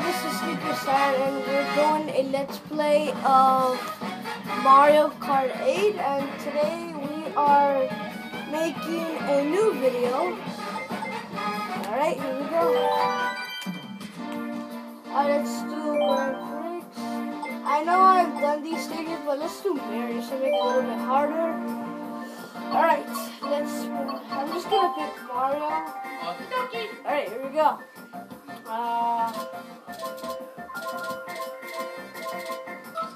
this is Sneaker Star, and we're doing a Let's Play of Mario Kart 8, and today we are making a new video. Alright, here we go. Alright, let's do Grand I know I've done these stages, but let's do Mario to make it a little bit harder. Alright, let's, I'm just gonna pick Mario. Alright, here we go. Uh,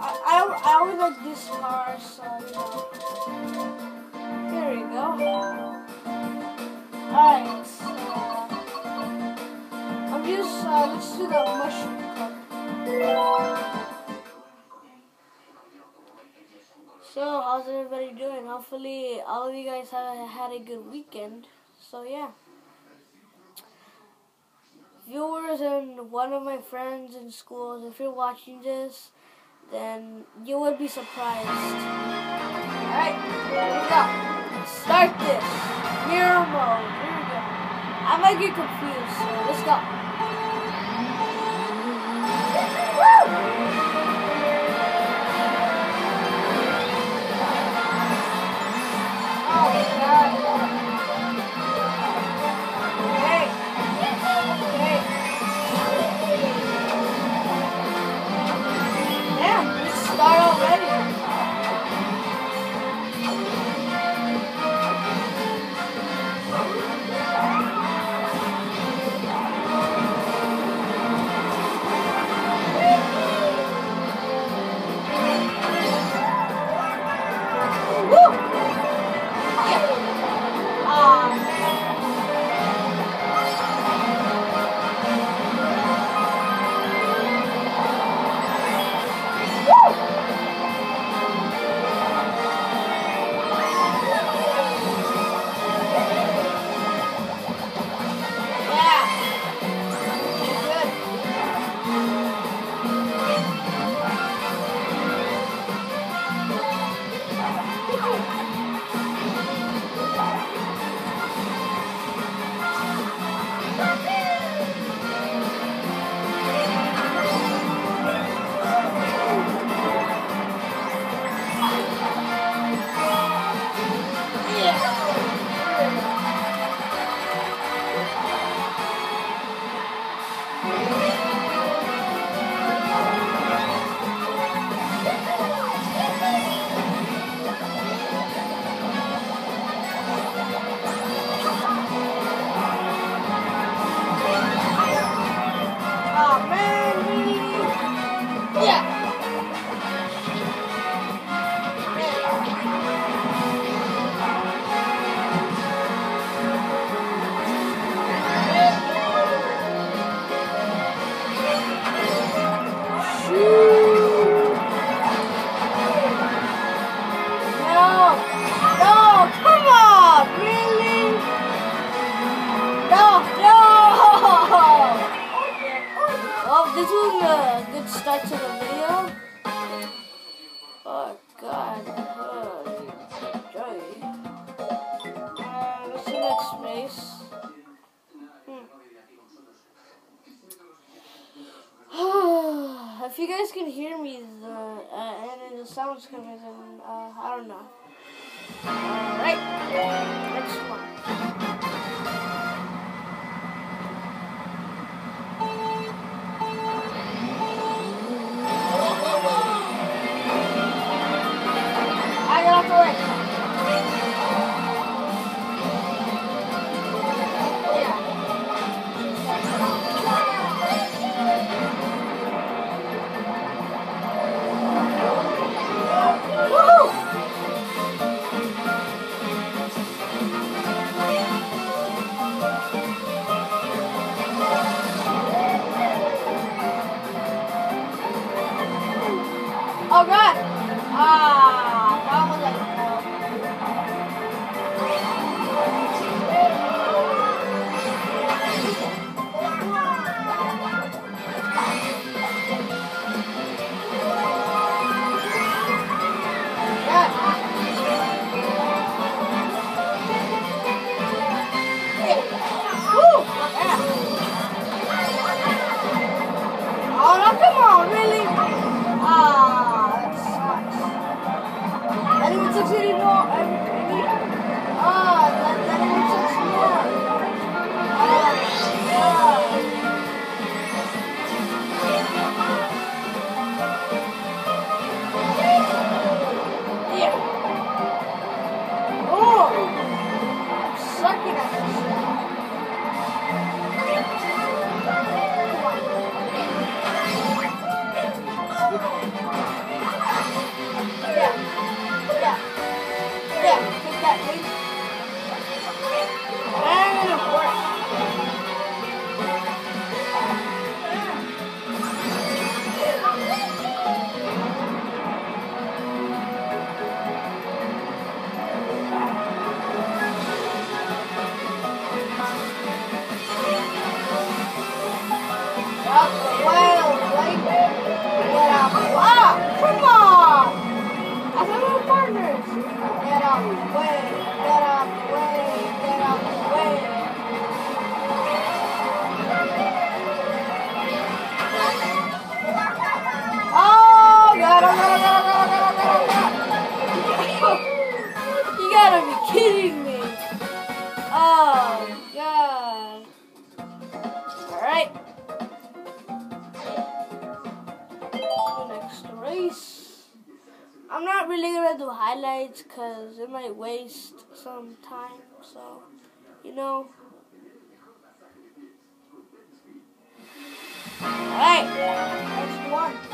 I, I, I always like this car, so you know. Here we go. Alright, so I'm just, uh, let's do the mushroom cup. So, how's everybody doing? Hopefully, all of you guys have had a good weekend. So, yeah viewers and one of my friends in schools, if you're watching this, then you would be surprised. Alright, here we go. Start this. Mirror mode. Here we go. I might get confused, so let's go. If you guys can hear me, the, uh, and the sound's coming, uh, I don't know. Alright, next one. Because it might waste some time. So, you know. Alright, next one.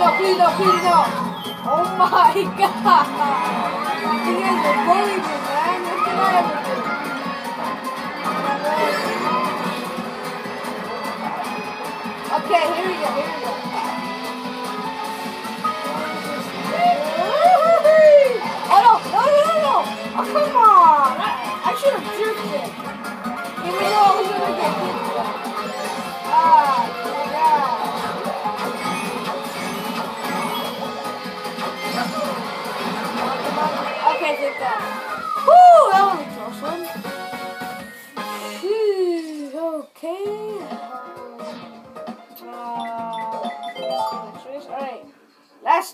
please no, please no, please no. Oh my god. You guys are bullying me, man. What can I ever do? Okay, here we go, here we go.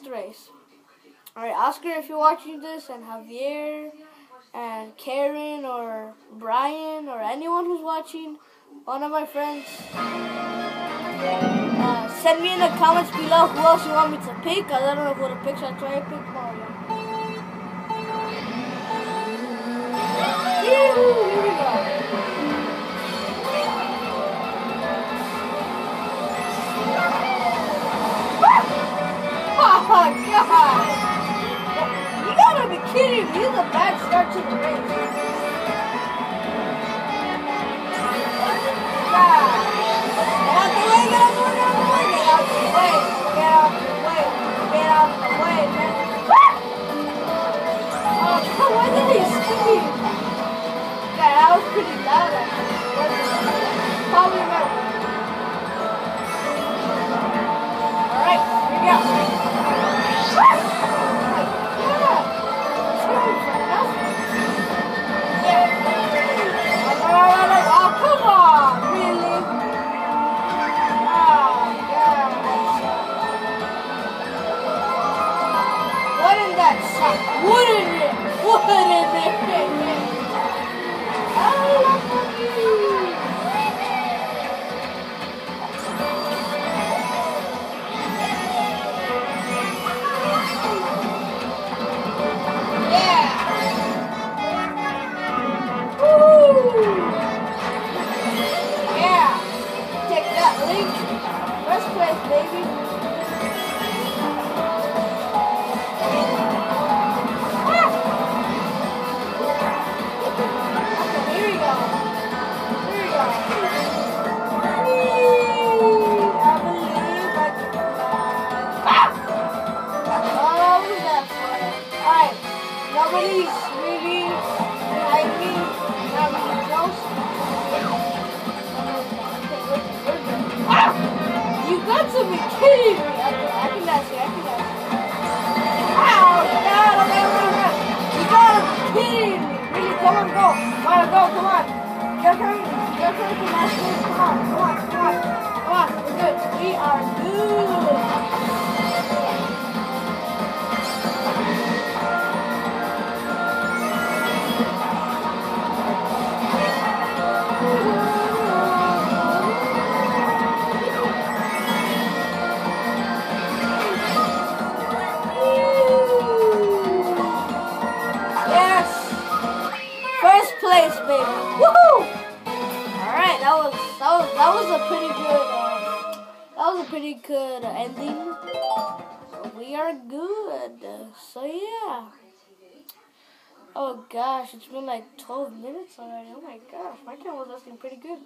Last race. Alright, Oscar, if you're watching this, and Javier, and Karen, or Brian, or anyone who's watching, one of my friends, uh, send me in the comments below who else you want me to pick. I don't know who to pick, so I'll try to pick Mario. police reveals lightning from the house. You got to be kidding me. I can ask you, I can ask you. Ow, God, okay, run around. You gotta be kidding me. Really, come on, go. Come on, go, come on. Get turn, Get turn to ask me. Come on, come on, come on. Come on, we're good. We are good. Pretty good uh, that was a pretty good ending. We are good. So yeah. Oh gosh, it's been like 12 minutes already. Oh my gosh, my camera was looking pretty good.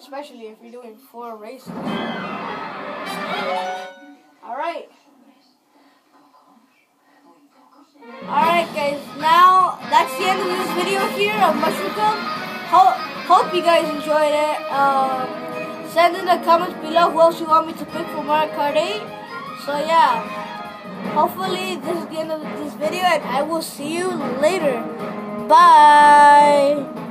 Especially if you're doing four races. Alright. Alright guys, now that's the end of this video here of Mushroom Cup. Ho- hope you guys enjoyed it. Um, send in the comments below who else you want me to pick for Mario Kart 8. So yeah, hopefully this is the end of this video and I will see you later. Bye!